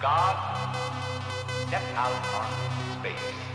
God, step out on space.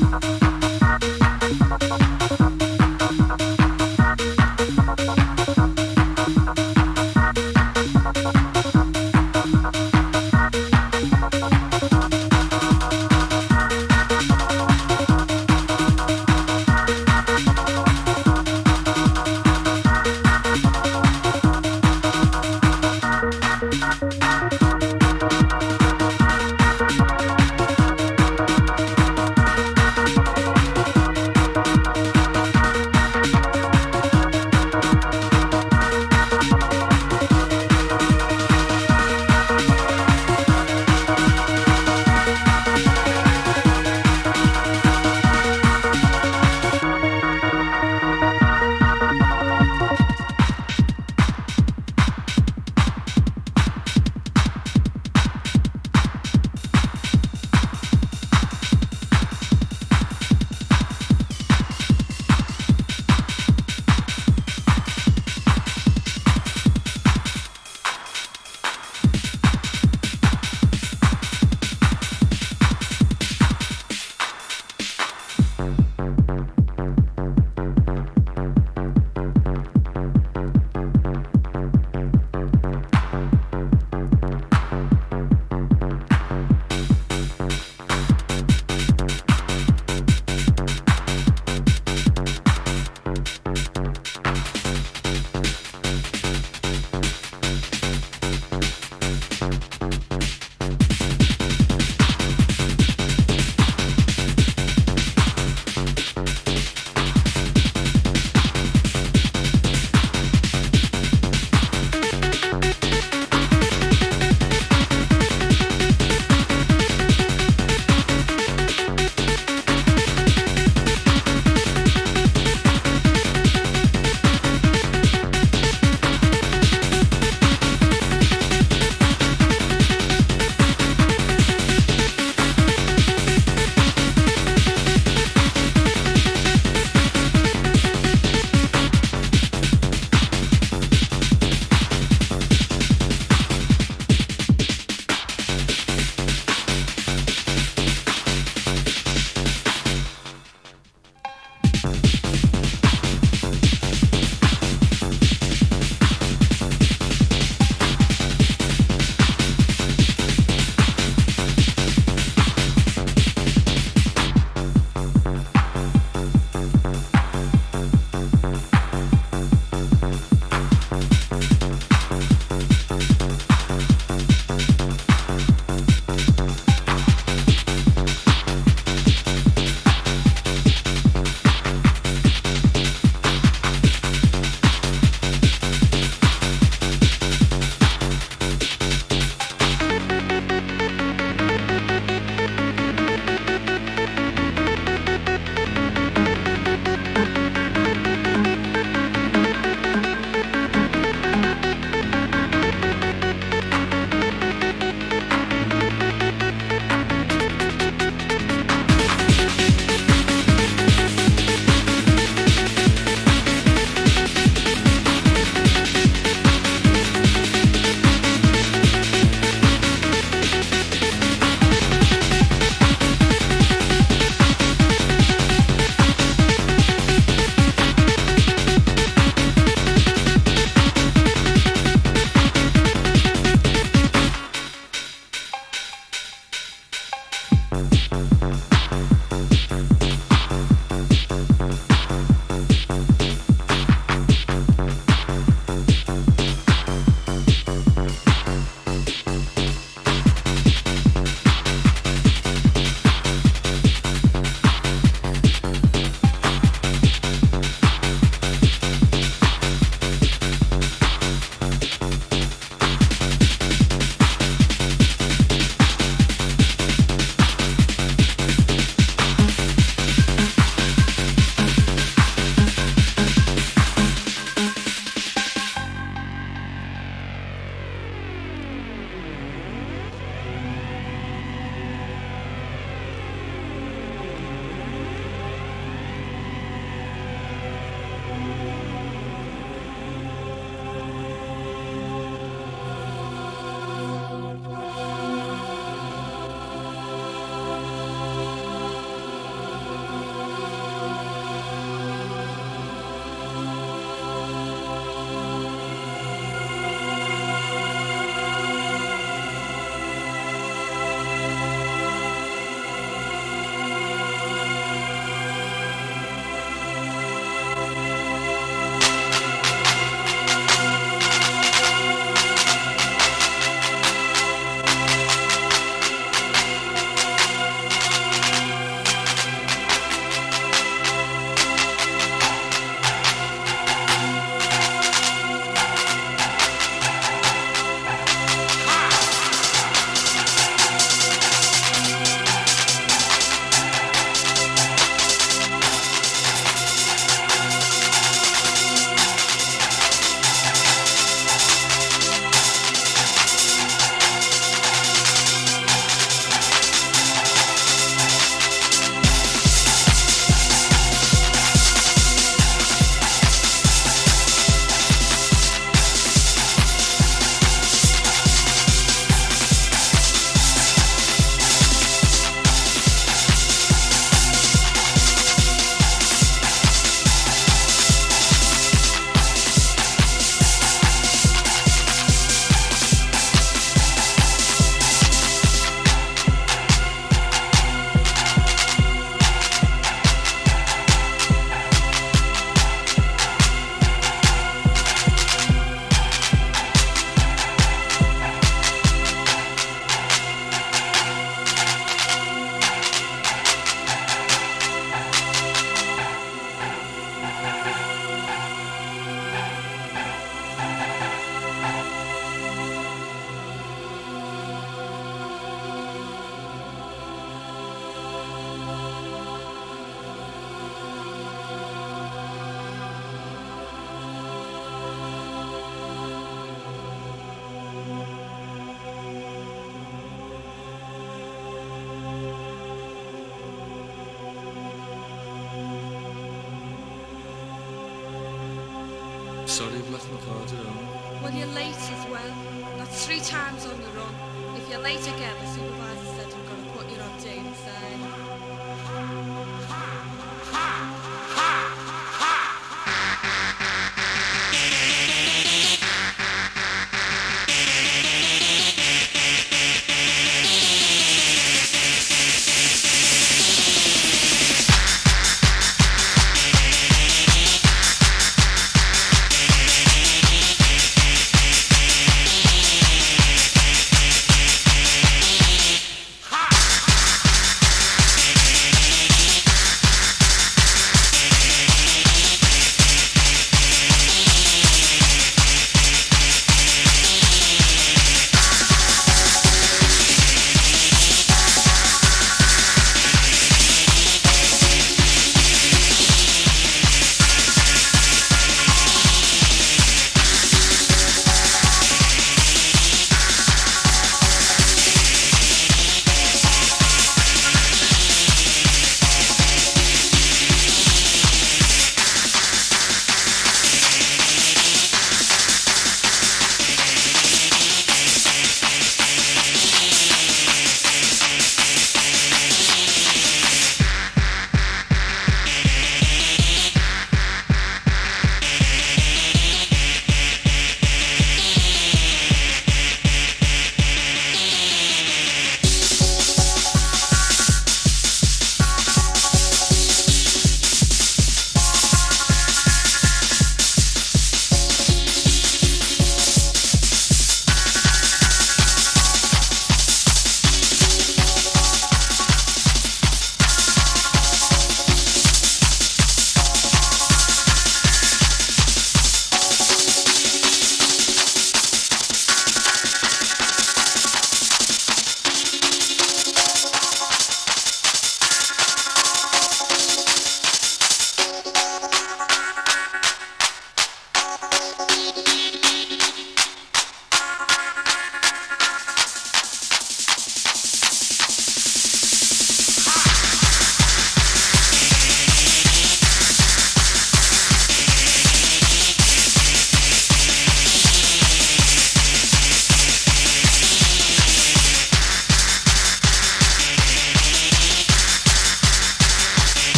Bye.